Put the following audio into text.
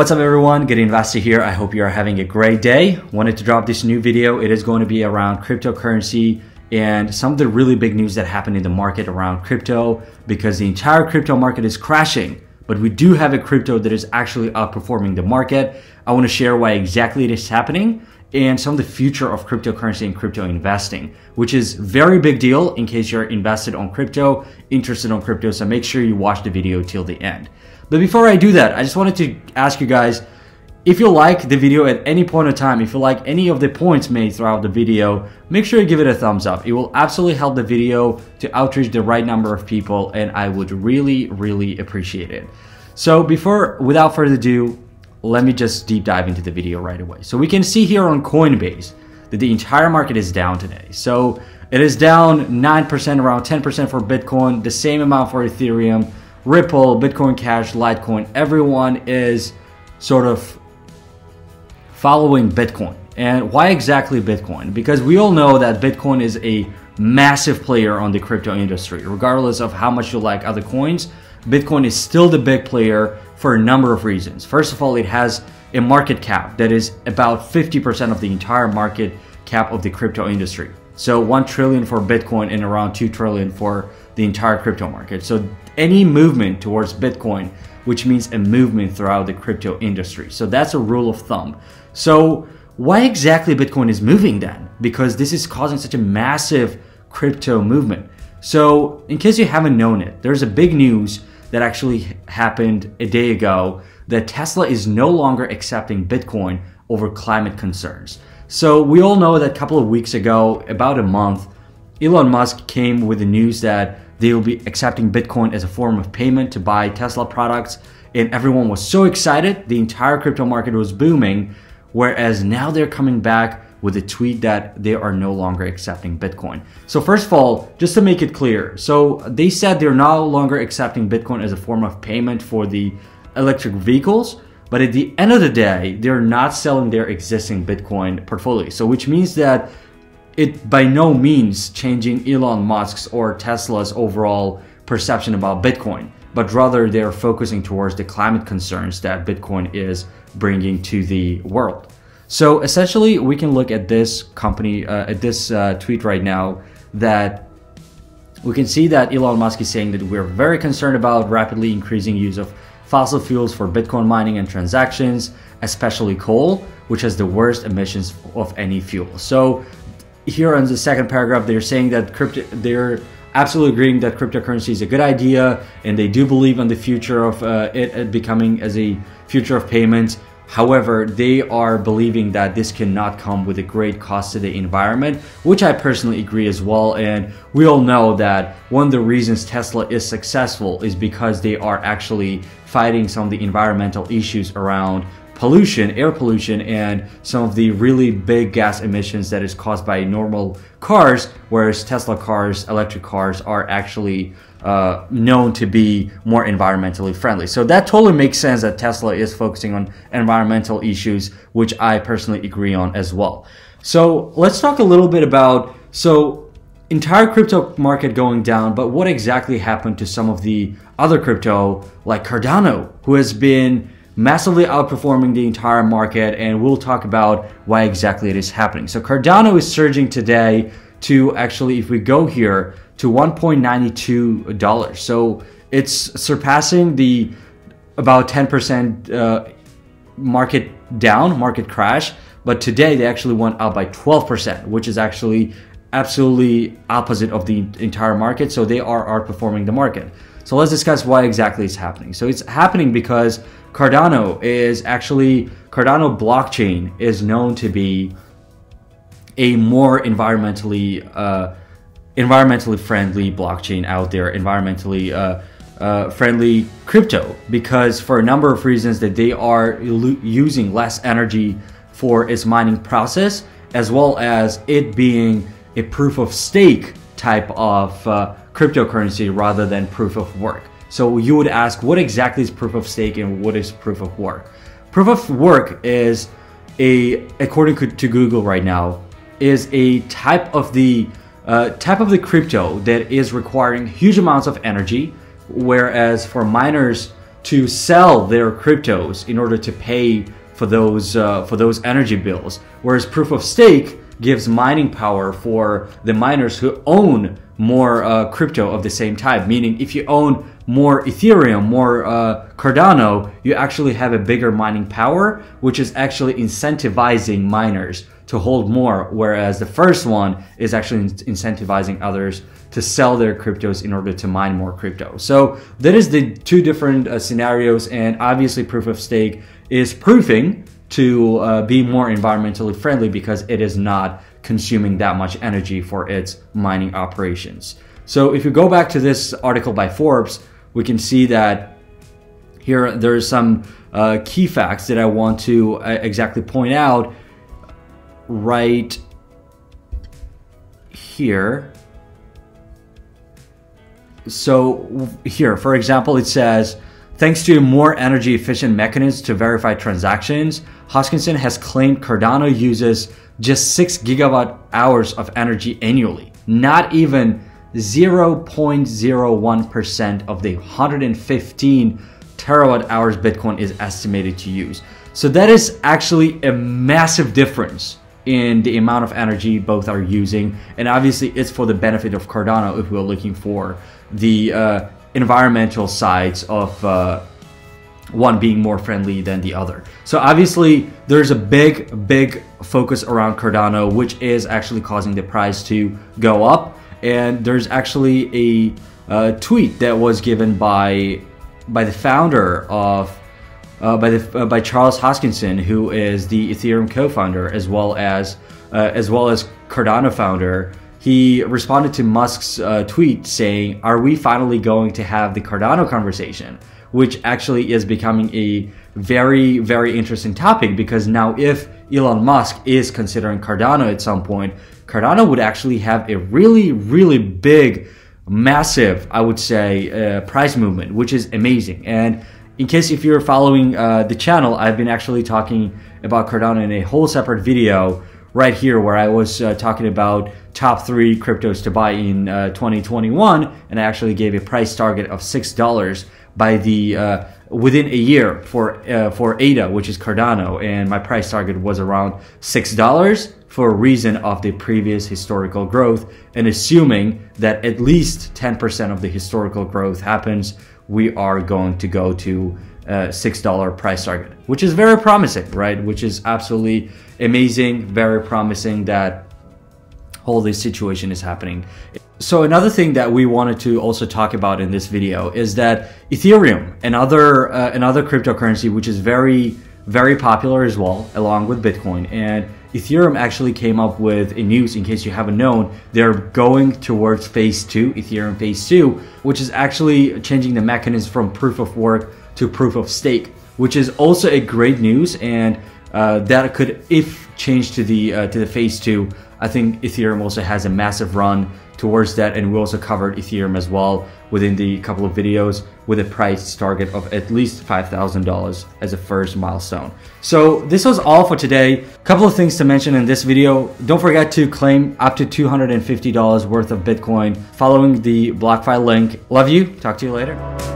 What's up everyone, Good Investor here. I hope you are having a great day. Wanted to drop this new video. It is going to be around cryptocurrency and some of the really big news that happened in the market around crypto because the entire crypto market is crashing. But we do have a crypto that is actually outperforming the market. I want to share why exactly it is happening and some of the future of cryptocurrency and crypto investing, which is very big deal in case you're invested on crypto, interested on crypto. So make sure you watch the video till the end. But before I do that, I just wanted to ask you guys, if you like the video at any point of time, if you like any of the points made throughout the video, make sure you give it a thumbs up. It will absolutely help the video to outreach the right number of people and I would really, really appreciate it. So before, without further ado, let me just deep dive into the video right away. So we can see here on Coinbase that the entire market is down today. So it is down 9%, around 10% for Bitcoin, the same amount for Ethereum, Ripple, Bitcoin Cash, Litecoin, everyone is sort of following Bitcoin. And why exactly Bitcoin? Because we all know that Bitcoin is a massive player on the crypto industry. Regardless of how much you like other coins, Bitcoin is still the big player for a number of reasons. First of all, it has a market cap that is about 50% of the entire market cap of the crypto industry. So 1 trillion for Bitcoin and around 2 trillion for the entire crypto market. So any movement towards Bitcoin, which means a movement throughout the crypto industry. So that's a rule of thumb. So why exactly Bitcoin is moving then? Because this is causing such a massive crypto movement. So in case you haven't known it, there's a big news that actually happened a day ago that Tesla is no longer accepting Bitcoin over climate concerns. So we all know that a couple of weeks ago, about a month, Elon Musk came with the news that they will be accepting Bitcoin as a form of payment to buy Tesla products. And everyone was so excited. The entire crypto market was booming. Whereas now they're coming back with a tweet that they are no longer accepting Bitcoin. So first of all, just to make it clear, so they said they're no longer accepting Bitcoin as a form of payment for the electric vehicles, but at the end of the day, they're not selling their existing Bitcoin portfolio. So which means that it by no means changing Elon Musk's or Tesla's overall perception about Bitcoin, but rather they're focusing towards the climate concerns that Bitcoin is bringing to the world. So essentially, we can look at this company, uh, at this uh, tweet right now, that we can see that Elon Musk is saying that we're very concerned about rapidly increasing use of fossil fuels for Bitcoin mining and transactions, especially coal, which has the worst emissions of any fuel. So here on the second paragraph, they're saying that crypto, they're absolutely agreeing that cryptocurrency is a good idea and they do believe in the future of uh, it becoming as a future of payments. However, they are believing that this cannot come with a great cost to the environment, which I personally agree as well. And we all know that one of the reasons Tesla is successful is because they are actually fighting some of the environmental issues around pollution, air pollution, and some of the really big gas emissions that is caused by normal cars, whereas Tesla cars, electric cars, are actually uh, known to be more environmentally friendly. So that totally makes sense that Tesla is focusing on environmental issues, which I personally agree on as well. So let's talk a little bit about so entire crypto market going down, but what exactly happened to some of the other crypto like Cardano, who has been massively outperforming the entire market and we'll talk about why exactly it is happening. So Cardano is surging today to actually, if we go here to $1.92. So it's surpassing the about 10% uh, market down, market crash. But today they actually went up by 12%, which is actually absolutely opposite of the entire market. So they are outperforming the market. So let's discuss why exactly it's happening. So it's happening because Cardano is actually Cardano blockchain is known to be a more environmentally uh, environmentally friendly blockchain out there, environmentally uh, uh, friendly crypto because for a number of reasons that they are using less energy for its mining process as well as it being a proof of stake type of uh, cryptocurrency rather than proof of work. So you would ask, what exactly is proof of stake and what is proof of work? Proof of work is a, according to Google right now, is a type of the uh, type of the crypto that is requiring huge amounts of energy, whereas for miners to sell their cryptos in order to pay for those uh, for those energy bills. Whereas proof of stake gives mining power for the miners who own more uh, crypto of the same type. Meaning, if you own more Ethereum, more uh, Cardano, you actually have a bigger mining power, which is actually incentivizing miners to hold more. Whereas the first one is actually incentivizing others to sell their cryptos in order to mine more crypto. So that is the two different uh, scenarios. And obviously, proof of stake is proofing to uh, be more environmentally friendly because it is not consuming that much energy for its mining operations. So if you go back to this article by Forbes, we can see that here there's some uh, key facts that I want to uh, exactly point out right here. So here, for example, it says, thanks to more energy efficient mechanisms to verify transactions, Hoskinson has claimed Cardano uses just 6 gigawatt hours of energy annually, not even 0.01% of the 115 terawatt hours Bitcoin is estimated to use. So that is actually a massive difference in the amount of energy both are using. And obviously it's for the benefit of Cardano if we're looking for the uh, environmental sides of uh, one being more friendly than the other. So obviously there's a big, big focus around Cardano, which is actually causing the price to go up. And there's actually a, tweet that was given by by the founder of uh, by the uh, by Charles Hoskinson, who is the Ethereum co-founder as well as uh, as well as Cardano founder. He responded to Musk's uh, tweet saying, "Are we finally going to have the Cardano conversation?" Which actually is becoming a very, very interesting topic because now if Elon Musk is considering Cardano at some point, Cardano would actually have a really, really big, massive, I would say, uh, price movement, which is amazing. And in case if you're following uh, the channel, I've been actually talking about Cardano in a whole separate video right here where I was uh, talking about top three cryptos to buy in uh, 2021 and I actually gave a price target of $6 by the uh, within a year for uh, for ADA, which is Cardano, and my price target was around six dollars for a reason of the previous historical growth, and assuming that at least ten percent of the historical growth happens, we are going to go to uh, six dollar price target, which is very promising, right? Which is absolutely amazing, very promising that all this situation is happening. So another thing that we wanted to also talk about in this video is that Ethereum, another uh, another cryptocurrency which is very very popular as well, along with Bitcoin, and Ethereum actually came up with a news in case you haven't known, they're going towards phase two, Ethereum phase two, which is actually changing the mechanism from proof of work to proof of stake, which is also a great news and uh, that could, if changed to the uh, to the phase two, I think Ethereum also has a massive run towards that and we also covered Ethereum as well within the couple of videos with a price target of at least $5,000 as a first milestone. So this was all for today. Couple of things to mention in this video. Don't forget to claim up to $250 worth of Bitcoin following the BlockFi link. Love you. Talk to you later.